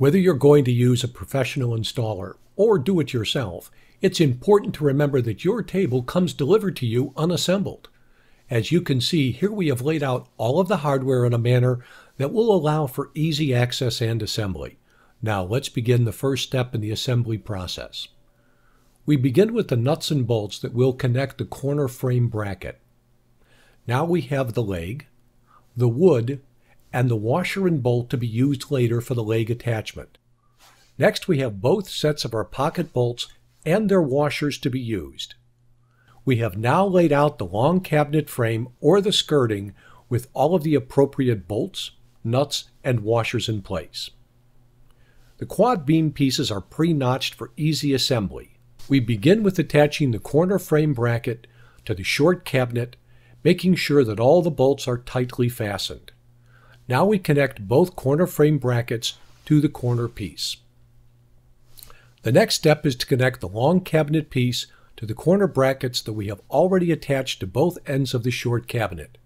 Whether you're going to use a professional installer or do it yourself, it's important to remember that your table comes delivered to you unassembled. As you can see, here we have laid out all of the hardware in a manner that will allow for easy access and assembly. Now let's begin the first step in the assembly process. We begin with the nuts and bolts that will connect the corner frame bracket. Now we have the leg, the wood, and the washer and bolt to be used later for the leg attachment. Next we have both sets of our pocket bolts and their washers to be used. We have now laid out the long cabinet frame or the skirting with all of the appropriate bolts, nuts, and washers in place. The quad beam pieces are pre-notched for easy assembly. We begin with attaching the corner frame bracket to the short cabinet, making sure that all the bolts are tightly fastened. Now we connect both corner frame brackets to the corner piece. The next step is to connect the long cabinet piece to the corner brackets that we have already attached to both ends of the short cabinet.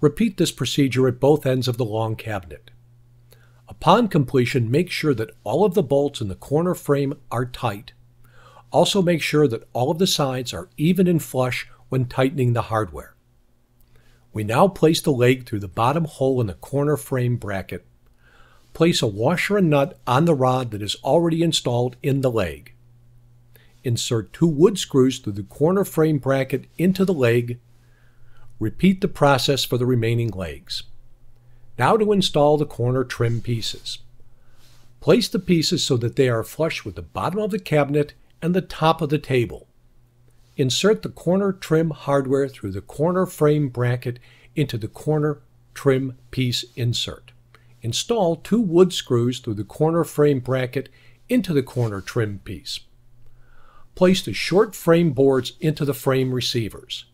Repeat this procedure at both ends of the long cabinet. Upon completion, make sure that all of the bolts in the corner frame are tight. Also make sure that all of the sides are even and flush when tightening the hardware. We now place the leg through the bottom hole in the corner frame bracket. Place a washer and nut on the rod that is already installed in the leg. Insert two wood screws through the corner frame bracket into the leg. Repeat the process for the remaining legs. Now to install the corner trim pieces. Place the pieces so that they are flush with the bottom of the cabinet and the top of the table. Insert the corner trim hardware through the corner frame bracket into the corner trim piece insert. Install two wood screws through the corner frame bracket into the corner trim piece. Place the short frame boards into the frame receivers.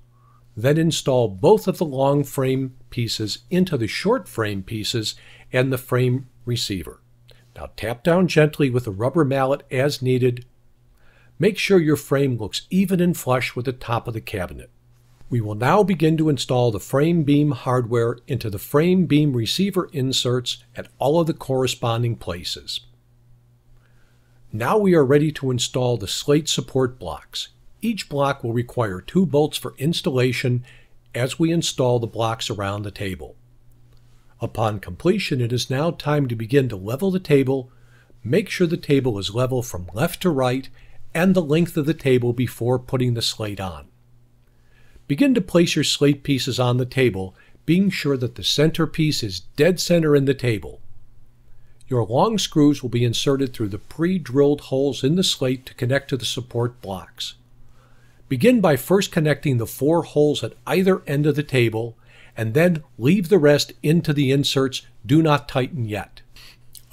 Then install both of the long frame pieces into the short frame pieces and the frame receiver. Now tap down gently with a rubber mallet as needed. Make sure your frame looks even and flush with the top of the cabinet. We will now begin to install the frame beam hardware into the frame beam receiver inserts at all of the corresponding places. Now we are ready to install the slate support blocks. Each block will require two bolts for installation as we install the blocks around the table. Upon completion, it is now time to begin to level the table, make sure the table is level from left to right, and the length of the table before putting the slate on. Begin to place your slate pieces on the table, being sure that the center piece is dead center in the table. Your long screws will be inserted through the pre-drilled holes in the slate to connect to the support blocks. Begin by first connecting the four holes at either end of the table, and then leave the rest into the inserts. Do not tighten yet.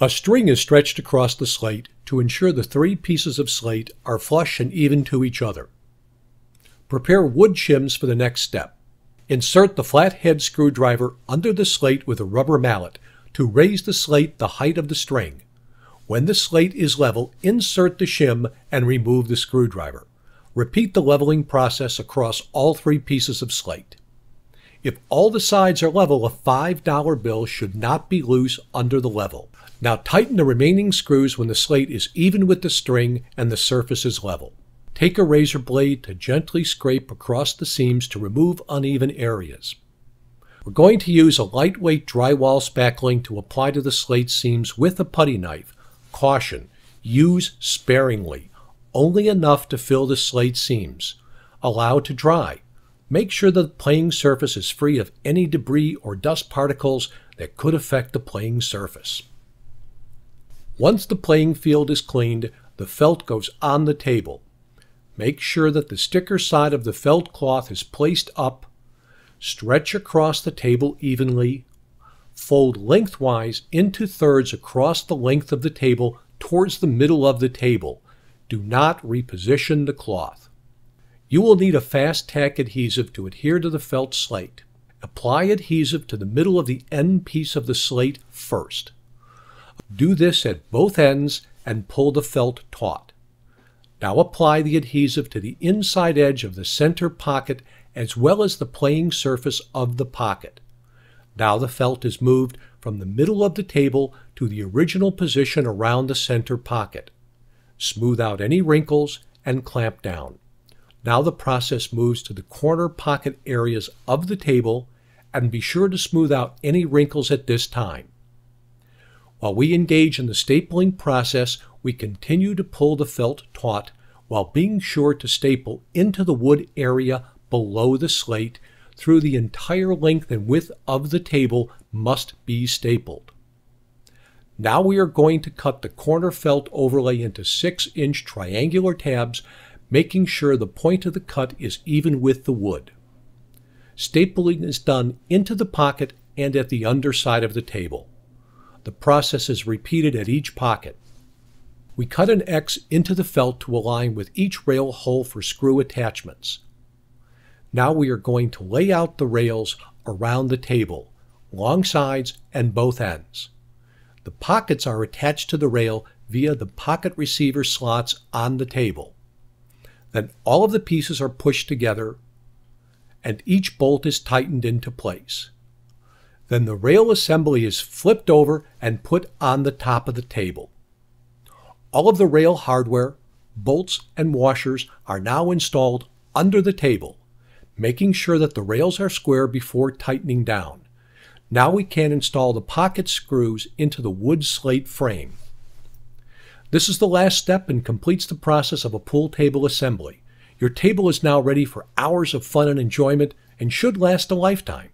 A string is stretched across the slate to ensure the three pieces of slate are flush and even to each other. Prepare wood shims for the next step. Insert the flat head screwdriver under the slate with a rubber mallet to raise the slate the height of the string. When the slate is level, insert the shim and remove the screwdriver. Repeat the leveling process across all three pieces of slate. If all the sides are level, a $5 bill should not be loose under the level. Now tighten the remaining screws when the slate is even with the string and the surface is level. Take a razor blade to gently scrape across the seams to remove uneven areas. We're going to use a lightweight drywall spackling to apply to the slate seams with a putty knife. Caution, use sparingly only enough to fill the slate seams. Allow to dry. Make sure the playing surface is free of any debris or dust particles that could affect the playing surface. Once the playing field is cleaned, the felt goes on the table. Make sure that the sticker side of the felt cloth is placed up. Stretch across the table evenly. Fold lengthwise into thirds across the length of the table towards the middle of the table. Do not reposition the cloth. You will need a fast tack adhesive to adhere to the felt slate. Apply adhesive to the middle of the end piece of the slate first. Do this at both ends and pull the felt taut. Now apply the adhesive to the inside edge of the center pocket as well as the playing surface of the pocket. Now the felt is moved from the middle of the table to the original position around the center pocket. Smooth out any wrinkles and clamp down. Now the process moves to the corner pocket areas of the table and be sure to smooth out any wrinkles at this time. While we engage in the stapling process, we continue to pull the felt taut while being sure to staple into the wood area below the slate through the entire length and width of the table must be stapled. Now we are going to cut the corner felt overlay into 6 inch triangular tabs, making sure the point of the cut is even with the wood. Stapling is done into the pocket and at the underside of the table. The process is repeated at each pocket. We cut an X into the felt to align with each rail hole for screw attachments. Now we are going to lay out the rails around the table, long sides and both ends. The pockets are attached to the rail via the pocket receiver slots on the table. Then all of the pieces are pushed together and each bolt is tightened into place. Then the rail assembly is flipped over and put on the top of the table. All of the rail hardware, bolts, and washers are now installed under the table, making sure that the rails are square before tightening down. Now we can install the pocket screws into the wood slate frame. This is the last step and completes the process of a pool table assembly. Your table is now ready for hours of fun and enjoyment and should last a lifetime.